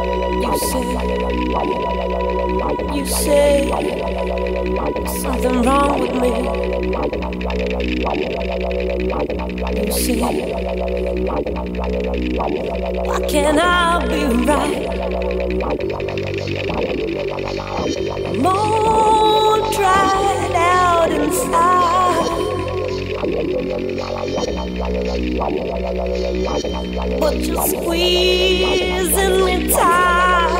You say, you say something wrong with me. You say, why can't I be right? I'm all dried out inside. But you're squeezing me tight.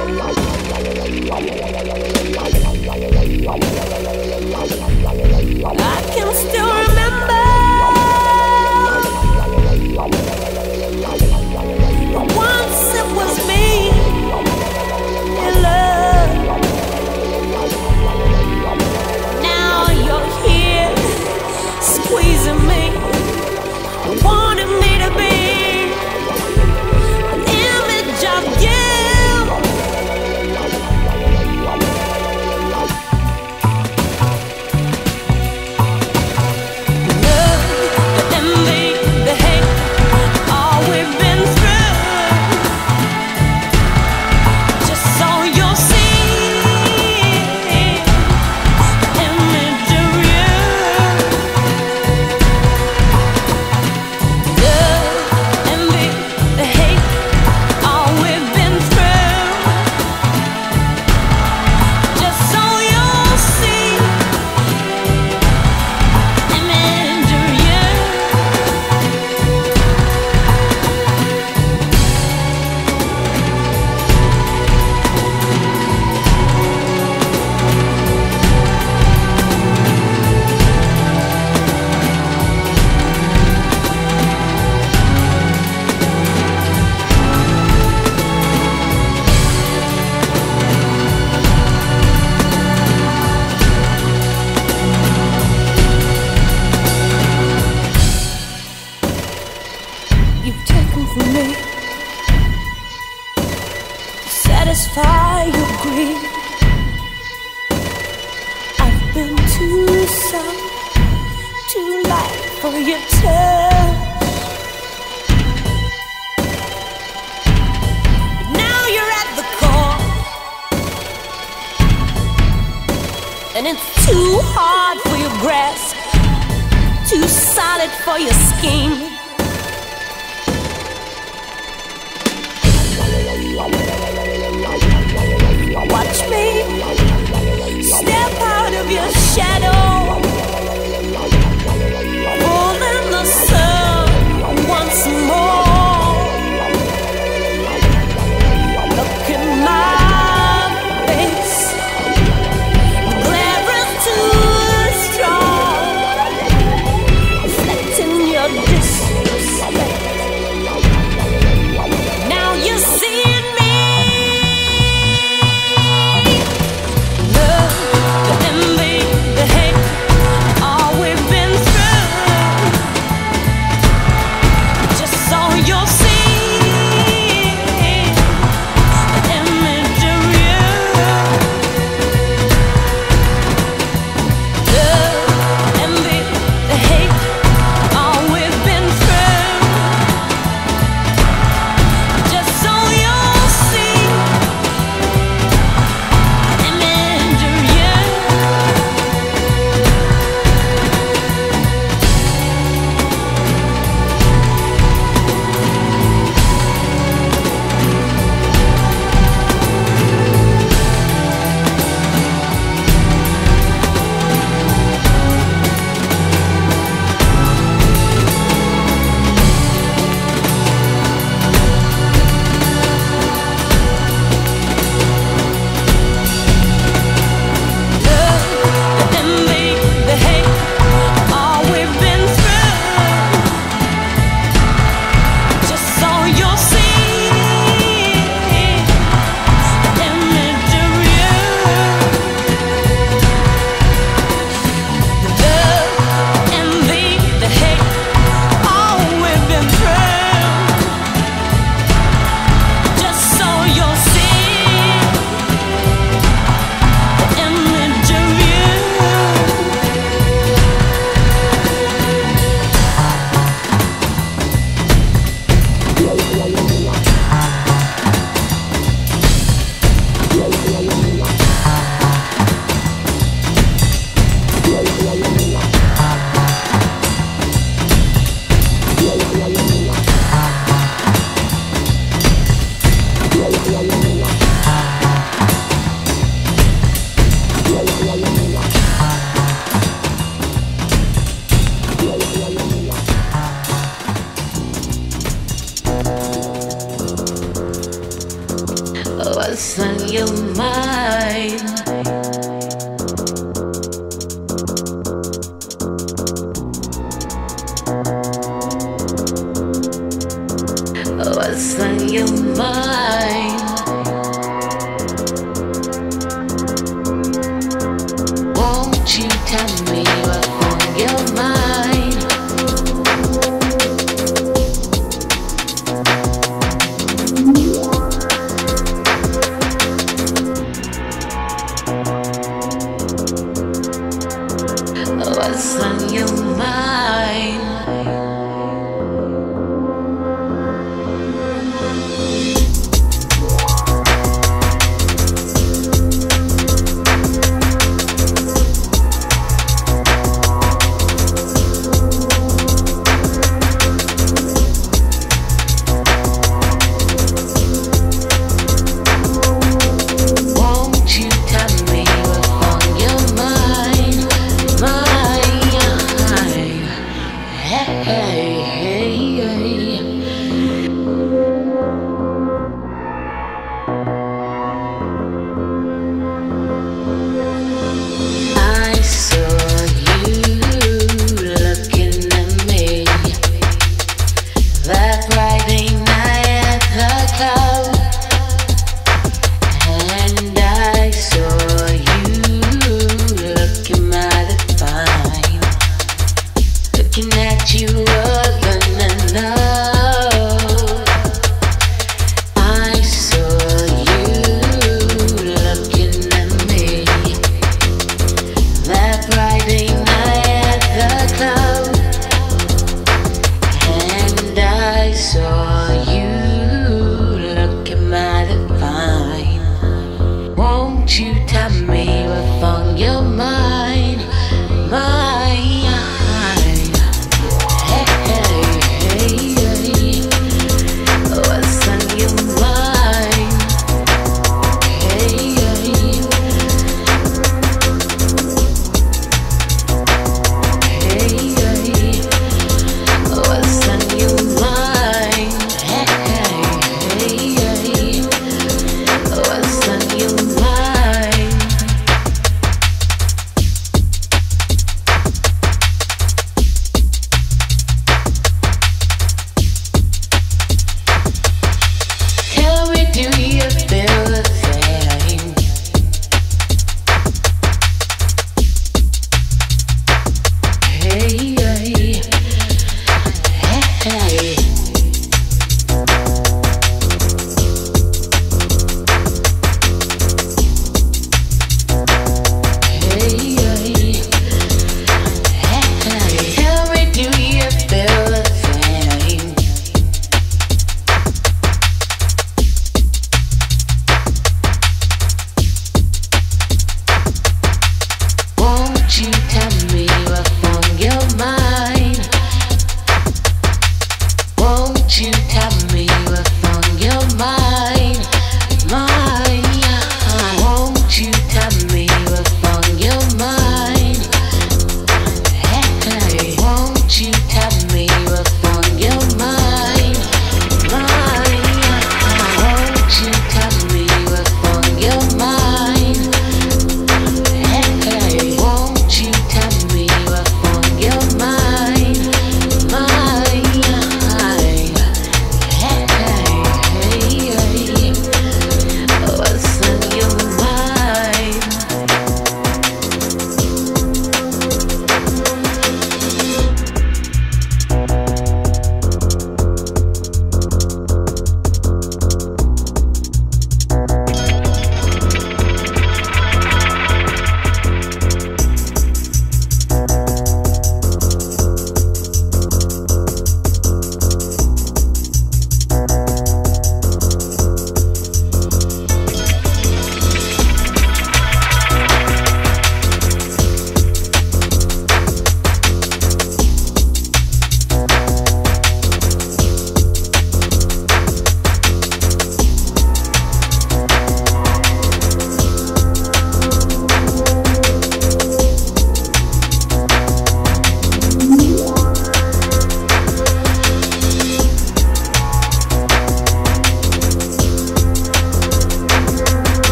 The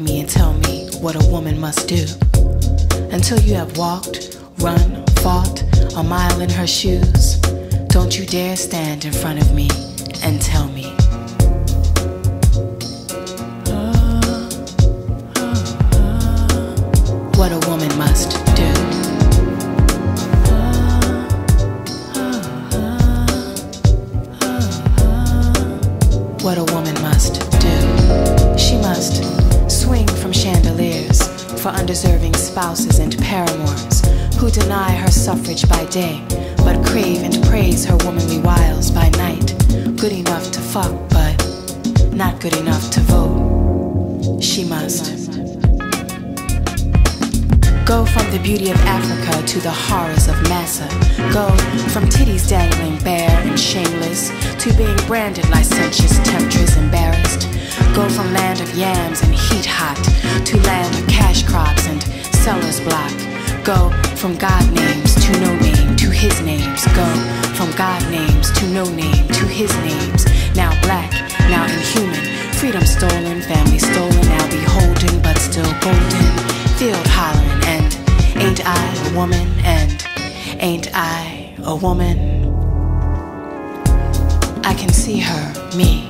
of me and tell me what a woman must do. Until you have walked, run, fought, a mile in her shoes. Don't you dare stand in front of me Good enough to fuck, but not good enough to vote. She must. Go from the beauty of Africa to the horrors of Massa. Go from titties dangling bare and shameless to being branded licentious temptress embarrassed. Go from land of yams and heat hot to land of cash crops and seller's block. Go from God names to no name to his names. Go from God names to no name to his names. Now black, now inhuman. Freedom stolen, family stolen, now beholden, but still golden. Field hollering, and ain't I a woman? And ain't I a woman? I can see her, me,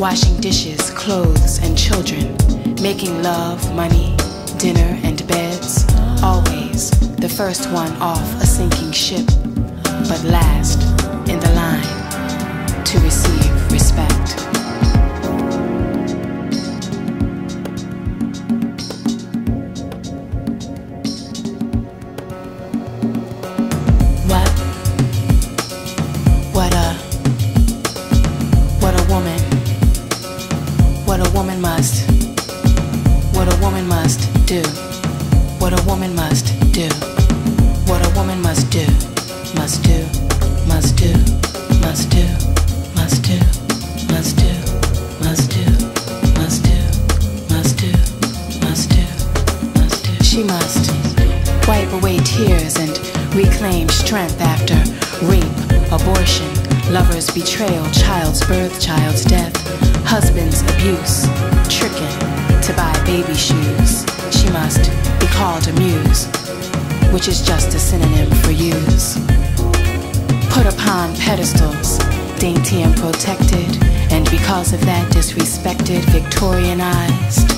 washing dishes, clothes, and children, making love, money, dinner, and beds. Always the first one off a sinking ship, but last in the line to receive respect. Lover's betrayal child's birth child's death husband's abuse tricking to buy baby shoes she must be called a muse which is just a synonym for use put upon pedestals, dainty and protected, and because of that disrespected, Victorianized.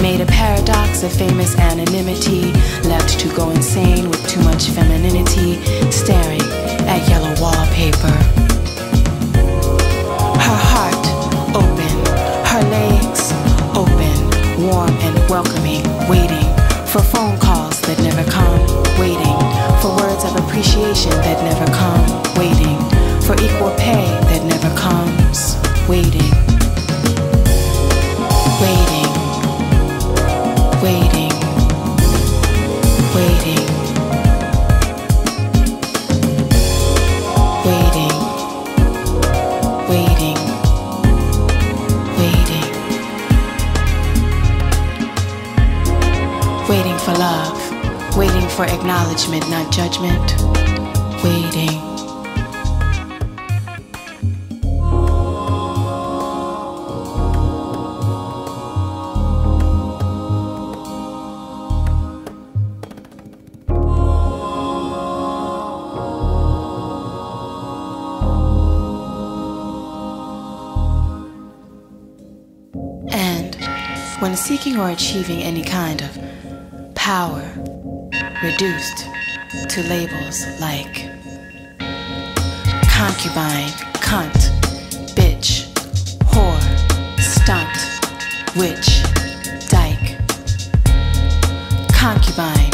Made a paradox of famous anonymity, left to go insane with too much femininity, staring at yellow wallpaper. Her heart open, her legs open, warm and welcoming, waiting for phone calls that never come, waiting for words of appreciation that never come, waiting for equal pay that never comes, waiting, acknowledgement, not judgment, waiting. And when seeking or achieving any kind of power reduced to labels like concubine, cunt, bitch, whore, stunt, witch, dyke. Concubine,